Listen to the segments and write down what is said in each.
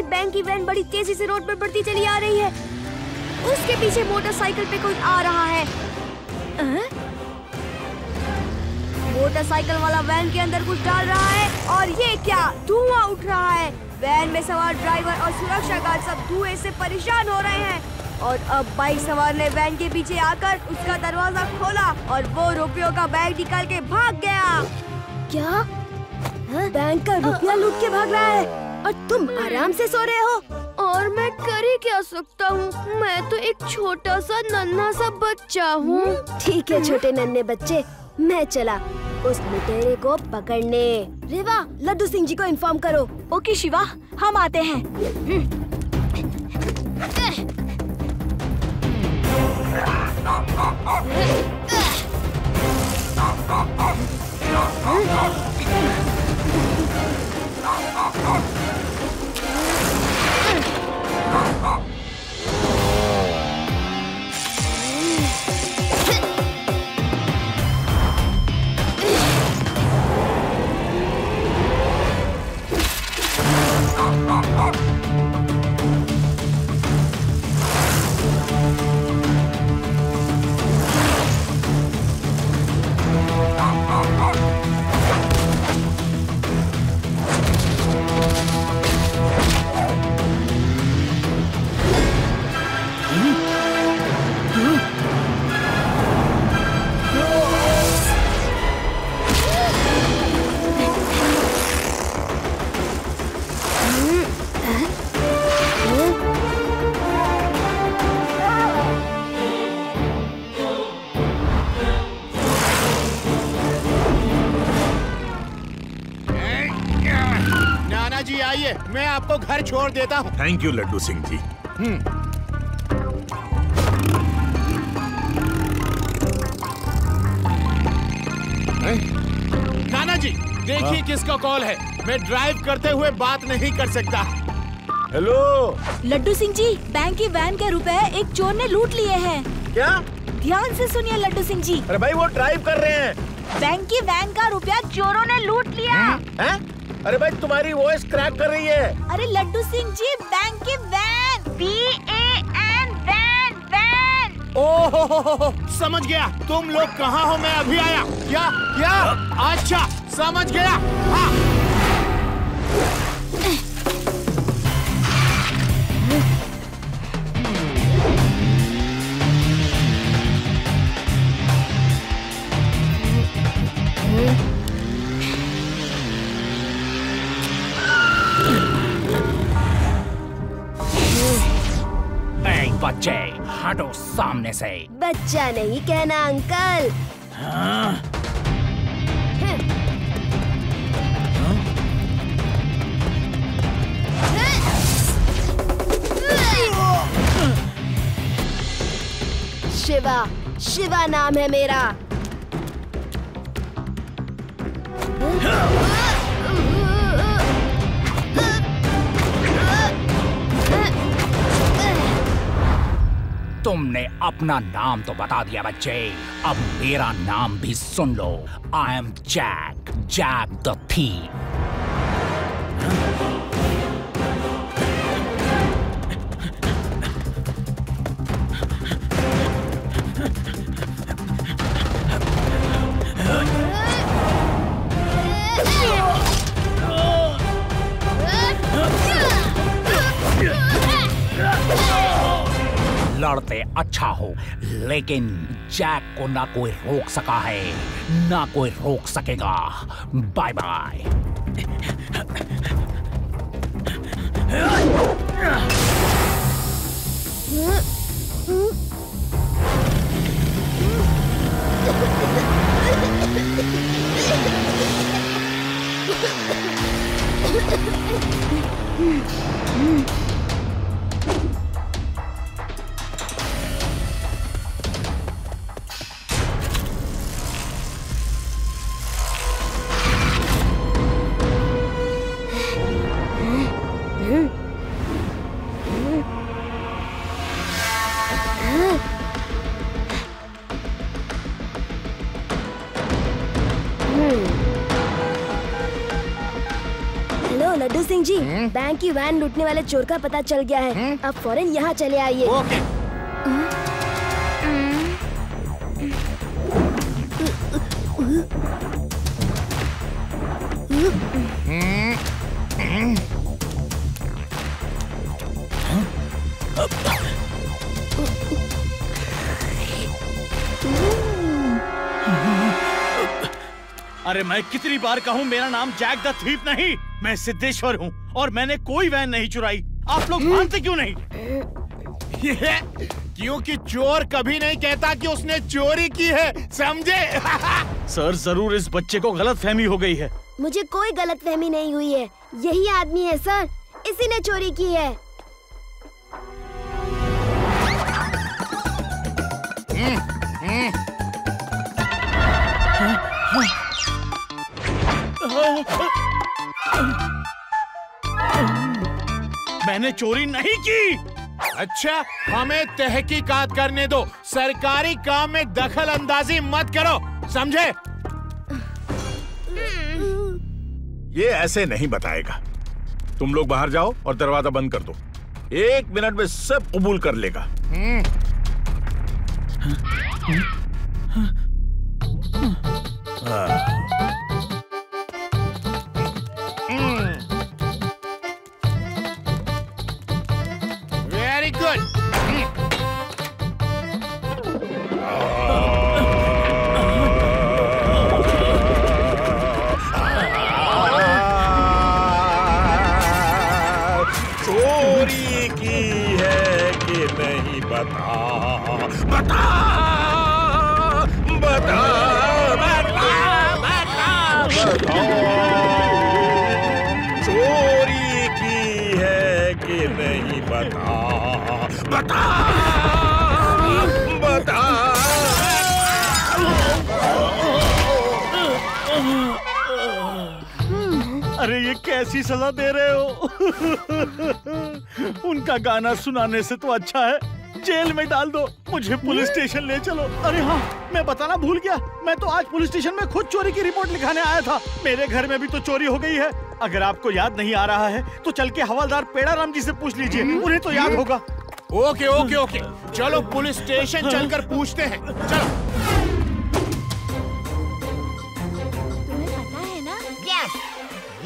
कि बैंक की वैन बड़ी तेज़ी से रोड पर बढ़ती चली आ रही है। उसके पीछे मोटरसाइकिल पे कोई आ रहा है? मोटरसाइकिल वाला वैन के अंदर कुछ डाल रहा है और ये क्या? धुआँ उठ रहा है। वैन में सवार ड्राइवर और सुरक्षा गार्ड सब धुएँ से परेशान हो रहे हैं। और अब बाइक सवार ने वैन के पीछे आकर उसका दरवाज़ा खोला और वो रुपयों का बैग निकाल के भाग गया। क्या? बैंक का रुपया लूट के भाग रहा है। और तुम आराम से सो रहे हो। और मैं कर ही क्या सकता हूँ? मैं तो एक छोटा सा नन्हा सा बच्चा हूँ। ठीक है छोटे नन्हे बच्चे मैं चला उस लुटेरे को पकड़ने। रेवा लड्डू सिंह जी को इन्फॉर्म करो। ओके शिवा हम आते हैं। नाना आइए मैं आपको घर छोड़ देता हूँ। Thank you Laddu Singh ji. नाना जी देखिए किसका कॉल है। मैं ड्राइव करते हुए बात नहीं कर सकता। हेलो। लड्डू सिंह जी बैंक की वैन के रुपए एक चोर ने लूट लिए हैं। क्या? ध्यान से सुनिए लड्डू सिंह जी। अरे भाई वो ड्राइव कर रहे हैं। बैंक की वैन का रुपया चोरों ने लूट लिया। हैं? अरे भाई तुम्हारी वॉइस क्रैक कर रही है। अरे लड्डू सिंह जी बैंक की van B A N van van हो समझ गया। तुम लोग कहाँ हो? मैं अभी आया। क्या क्या? अच्छा समझ गया। हाँ। सामने से। बच्चा नहीं कहना अंकल। हाँ। शिवा शिवा नाम है मेरा। तुमने अपना नाम तो बता दिया, बच्चे। अब मेरा नाम भी सुन लो। I am Jack Jack the thief अच्छा हो, लेकिन जैक को ना कोई रोक सका है, ना कोई रोक सकेगा। Bye bye. हेलो की वैन लूटने वाले चोर का पता चल गया है। अब फ़ौरन यहाँ चले आइए। अरे मैं कितनी बार कहूँ मेरा नाम जैक द थीप नहीं मैं सिद्धेश्वर हूँ। और मैंने कोई वैन नहीं चुराई। आप लोग मानते क्यों नहीं? क्योंकि चोर कभी नहीं कहता कि उसने चोरी की है, समझे? सर, ज़रूर इस बच्चे को गलत फहमी हो गई है। मुझे कोई गलत फहमी नहीं हुई है। यही आदमी है, सर। इसी ने चोरी की है। मैंने चोरी नहीं की। अच्छा हमें तहकीकात करने दो। सरकारी काम में दखल अंदाजी मत करो समझे? ये ऐसे नहीं बताएगा। तुम लोग बाहर जाओ और दरवाज़ा बंद कर दो। एक मिनट में सब कबूल कर लेगा। वेरी अरे, ये कैसी सजा दे रहे हो? उनका गाना सुनाने से तो अच्छा है। जेल में डाल दो, मुझे पुलिस स्टेशन ले चलो। अरे हाँ मैं बताना भूल गया। मैं तो आज पुलिस स्टेशन में खुद चोरी की रिपोर्ट लिखाने आया था। मेरे घर में भी तो चोरी हो गई है। अगर आपको याद नहीं आ रहा है तो चल के हवलदार पेड़ाराम जी से पूछ लीजिए। उन्हें तो याद होगा। Okay okay okay. चलो, पुलिस स्टेशन चलकर पूछते हैं। चलो।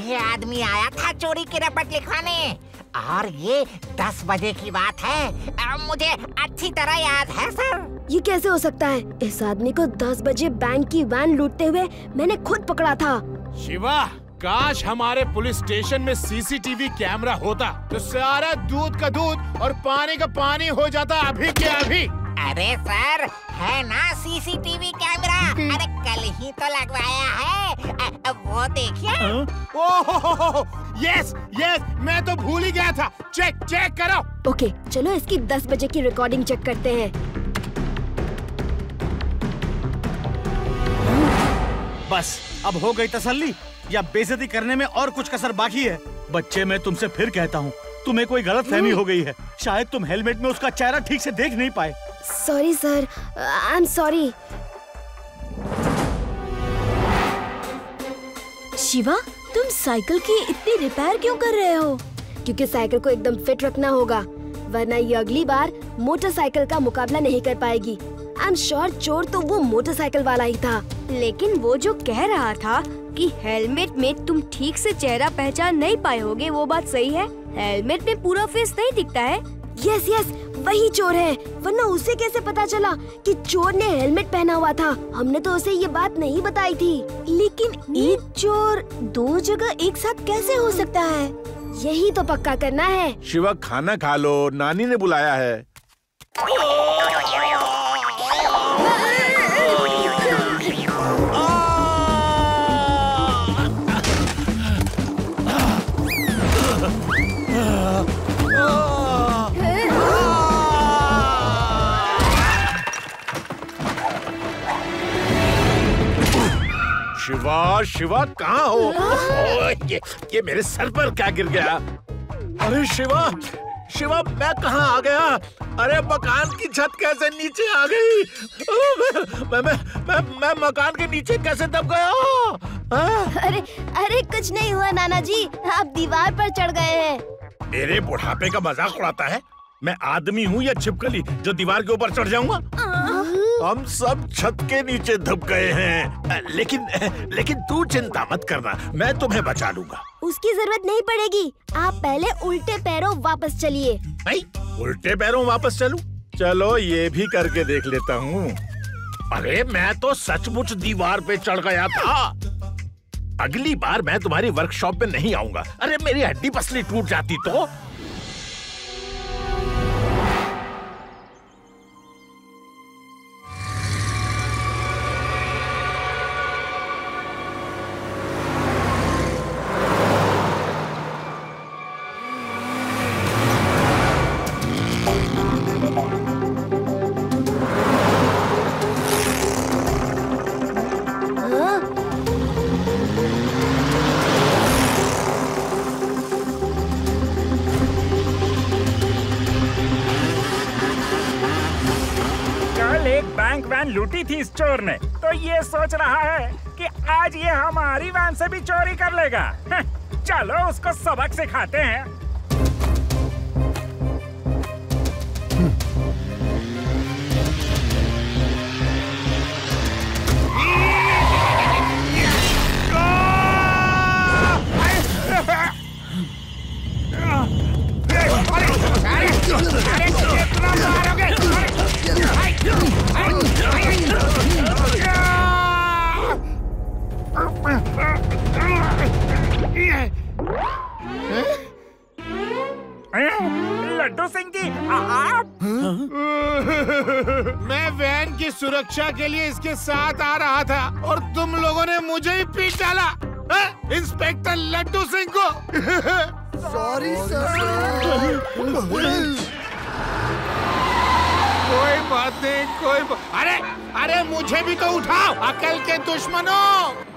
ये आदमी आया था चोरी की रपट लिखवाने। और ये दस बजे की बात है। अ, मुझे अच्छी तरह याद है सर। ये कैसे हो सकता है? इस आदमी को 10 बजे बैंक की वैन लूटते हुए मैंने खुद पकड़ा था। शिवा काश हमारे पुलिस स्टेशन में सीसीटीवी कैमरा होता तो सारा दूध का दूध और पानी का पानी हो जाता अभी के अभी। अरे सर है ना सीसीटीवी कैमरा? अरे कल ही तो लगवाया है। अ, अ, वो देखिए। ओह यस यस मैं तो भूल ही गया था। चेक चेक करो। ओके चलो इसकी 10 बजे की रिकॉर्डिंग चेक करते हैं। बस अब हो गई तसल्ली? या बेइज्जती करने में और कुछ कसर बाकी है? बच्चे मैं तुमसे फिर कहता हूँ तुम्हें कोई गलत फहमी हो गई है। शायद तुम हेलमेट में उसका चेहरा ठीक से देख नहीं पाए। Sorry sir I am sorry Shiva तुम साइकिल की इतनी रिपेयर क्यों कर रहे हो? क्योंकि साइकिल को एकदम फिट रखना होगा वरना ये अगली बार मोटरसाइकिल का मुकाबला नहीं कर पाएगी। आई एम श्योर चोर तो वो मोटरसाइकिल वाला ही था। लेकिन वो जो कह रहा था कि हेलमेट में तुम ठीक से चेहरा पहचान नहीं पाए होगे वो बात सही है। हेलमेट में पूरा फेस नहीं दिखता है। यस यस वही चोर है। वरना उसे कैसे पता चला कि चोर ने हेलमेट पहना हुआ था? हमने तो उसे ये बात नहीं बताई थी। लेकिन एक चोर दो जगह एक साथ कैसे हो सकता है? यही तो पक्का करना है। शिवा खाना खा लो। नानी ने बुलाया है। शिवा शिवा कहाँ हो? ओह, ये ये मेरे सर पर क्या गिर गया? अरे शिवा शिवा मैं कहाँ आ गया? अरे मकान की छत कैसे नीचे आ गई? मैं मैं मैं, मैं मकान के नीचे कैसे दब गया? हाँ? अरे अरे कुछ नहीं हुआ नाना जी आप दीवार पर चढ़ गए हैं। मेरे बुढ़ापे का मज़ाक उड़ाता है? मैं आदमी हूँ या छिपकली जो दीवार के ऊपर चढ़ जाऊँगा? हम सब छत के नीचे दब गए हैं। लेकिन लेकिन तू चिंता मत करना मैं तुम्हें बचा लूँगा। उसकी ज़रूरत नहीं पड़ेगी। आप पहले उल्टे पैरों वापस चलिए। नहीं उल्टे पैरों वापस चलूँ? चलो ये भी करके देख लेता हूँ। अरे मैं तो सचमुच दीवार पे चढ़ गया था। अगली बार मैं तुम्हारी वर्कशॉप में नहीं आऊँगा। अरे मेरी हड्डी पसली टूट जाती तो। लूटी थी इस चोर ने। तो ये सोच रहा है कि आज ये हमारी वैन से भी चोरी कर लेगा। चलो उसको सबक सिखाते हैं। हैं? लड्डू सिंह जी आप मैं वैन की सुरक्षा के लिए इसके साथ आ रहा था और तुम लोगों ने मुझे ही पीट डाला। इंस्पेक्टर लड्डू सिंह को। कोई बात नहीं कोई बा... अरे अरे मुझे भी तो उठाओ अकल के दुश्मनों।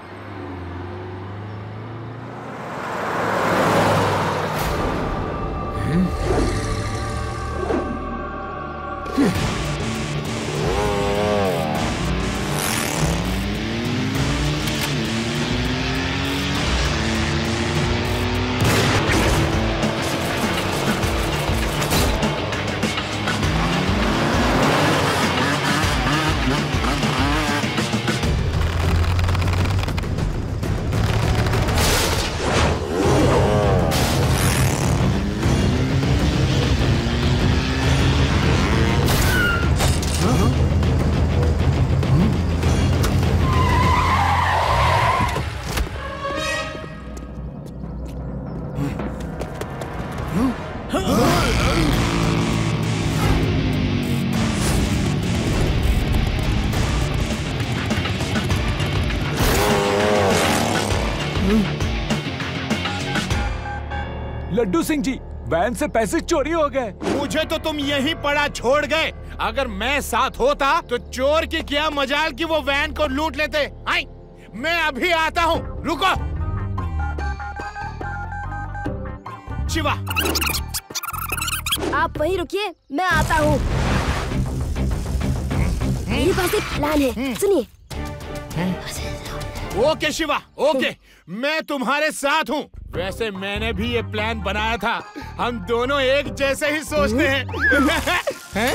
लड्डू सिंह जी वैन से पैसे चोरी हो गए। मुझे तो तुम यही पड़ा छोड़ गए। अगर मैं साथ होता तो चोर की क्या मजाल की वो वैन को लूट लेते। आई मैं अभी आता हूँ रुको। शिवा। आप वहीं रुकिए मैं आता हूँ। मेरे पास एक प्लान है सुनिए। ओके शिवा ओके मैं तुम्हारे साथ हूँ। वैसे मैंने भी ये प्लान बनाया था हम दोनों एक जैसे ही सोचते हैं हैं?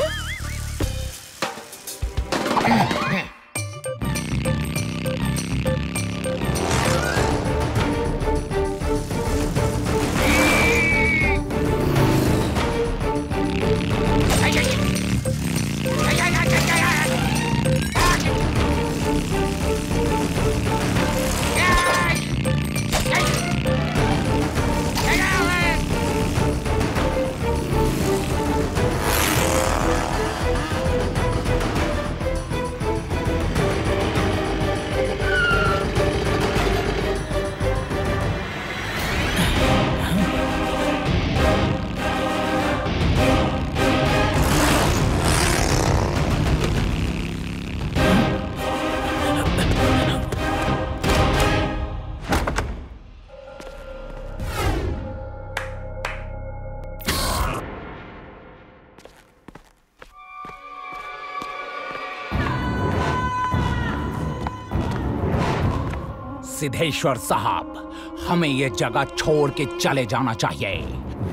सिद्धेश्वर साहब, हमें ये जगह छोड़ के चले जाना चाहिए।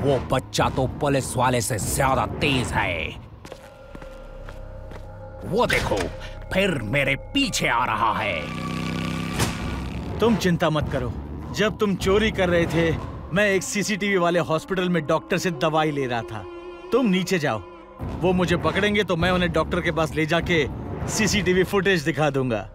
वो बच्चा तो पुलिस वाले से ज़्यादा तेज है। वो देखो, फिर मेरे पीछे आ रहा है। तुम चिंता मत करो। जब तुम चोरी कर रहे थे, मैं एक सीसीटीवी वाले हॉस्पिटल में डॉक्टर से दवाई ले रहा था। तुम नीचे जाओ। वो मुझे पकड़ेंगे तो मैं उन्हें डॉक्टर के पास ले जाके सीसीटीवी फुटेज दिखा दूँगा।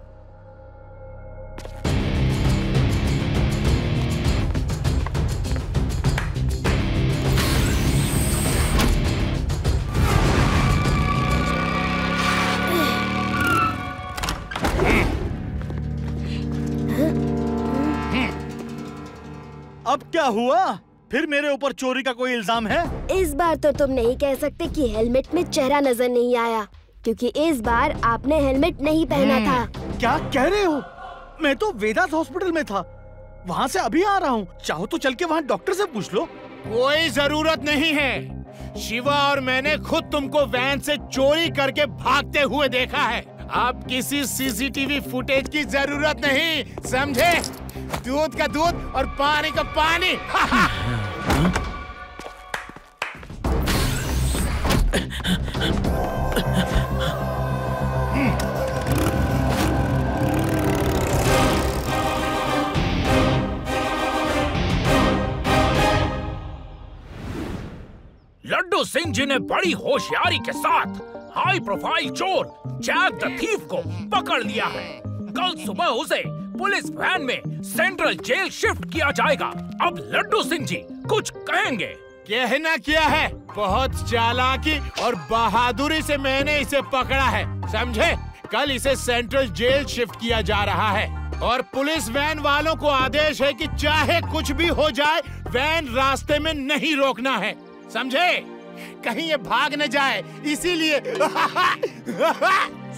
हुआ? फिर मेरे ऊपर चोरी का कोई इल्ज़ाम है? इस बार तो तुम नहीं कह सकते कि हेलमेट में चेहरा नज़र नहीं आया क्योंकि इस बार आपने हेलमेट नहीं पहना था। क्या कह रहे हो? मैं तो वेदांत हॉस्पिटल में था। वहाँ से अभी आ रहा हूँ। चाहो तो चल के वहाँ डॉक्टर से पूछ लो। कोई ज़रूरत नहीं है। शिवा और मैंने खुद तुमको वैन से चोरी करके भागते हुए देखा है। आप किसी सीसीटीवी फुटेज की ज़रूरत नहीं समझे? दूध का दूध और पानी का पानी। लड्डू सिंह जी ने बड़ी होशियारी के साथ हाई प्रोफ़ाइल चोर जैक द थीफ को पकड़ लिया है। कल सुबह उसे पुलिस वैन में सेंट्रल जेल शिफ्ट किया जाएगा। अब लड्डू सिंह जी कुछ कहेंगे। कहना क्या है? बहुत चालाकी और बहादुरी से मैंने इसे पकड़ा है समझे? कल इसे सेंट्रल जेल शिफ्ट किया जा रहा है। और पुलिस वैन वालों को आदेश है कि चाहे कुछ भी हो जाए वैन रास्ते में नहीं रोकना है समझे? कहीं ये भाग न जाए इसीलिए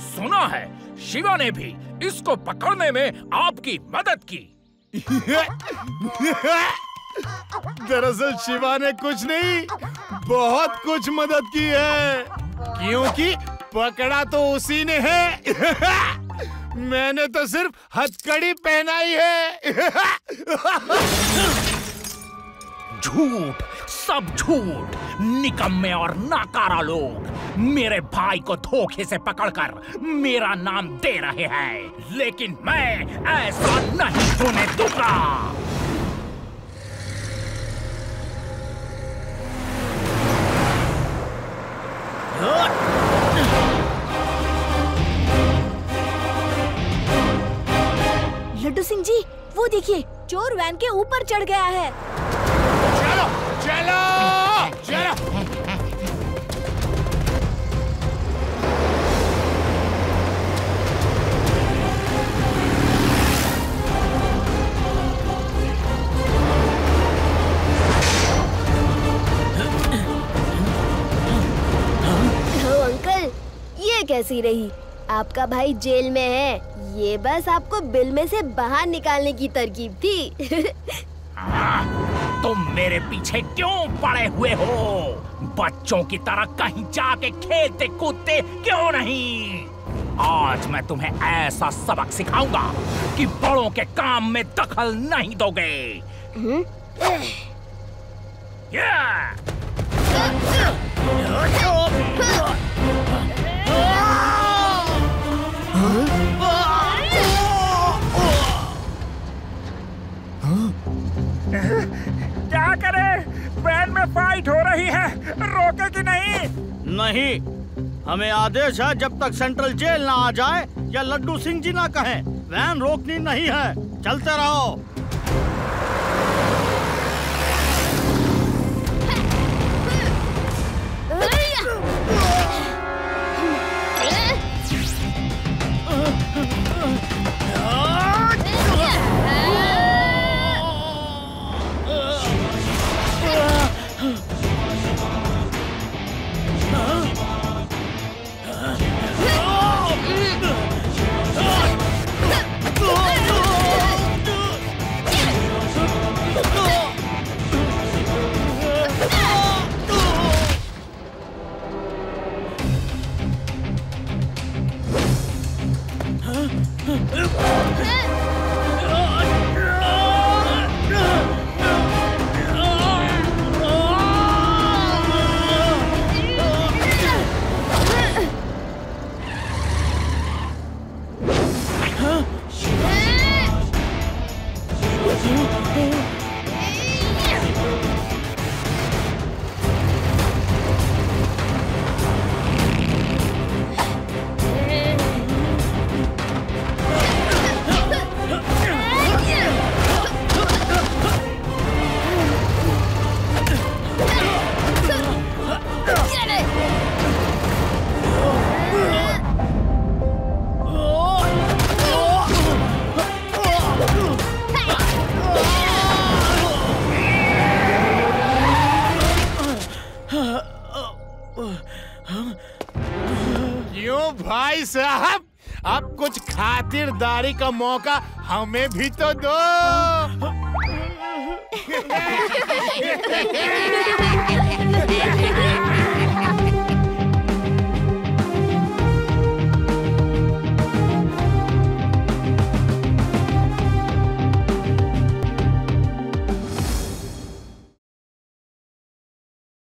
सुना है शिवा ने भी इसको पकड़ने में आपकी मदद की। दरअसल शिवा ने कुछ नहीं बहुत कुछ मदद की है। क्योंकि पकड़ा तो उसी ने है। मैंने तो सिर्फ़ हथकड़ी पहनाई है। झूठ सब झूठ निकम्मे और नाकारा लोग। मेरे भाई को धोखे से पकड़कर मेरा नाम दे रहे हैं। लेकिन मैं ऐसा नहीं होने दूँगा। लड्डू सिंह जी वो देखिए चोर वैन के ऊपर चढ़ गया है। चलो चलो चलो। कैसी रही? आपका भाई जेल में है। ये बस आपको बिल में से बाहर निकालने की तरकीब थी। तुम मेरे पीछे क्यों पड़े हुए हो? बच्चों की तरह कहीं जाके खेलते कूदते क्यों नहीं? आज मैं तुम्हें ऐसा सबक सिखाऊँगा कि बड़ों के काम में दखल नहीं दोगे। Yeah! क्या करे वैन में फाइट हो रही है। रोके कि नहीं। नहीं। हमें आदेश है, जब तक सेंट्रल जेल ना आ जाए या लड्डू सिंह जी ना कहें वैन रोकनी नहीं है। चलते रहो। साहब आप कुछ खातिरदारी का मौका हमें भी तो दो।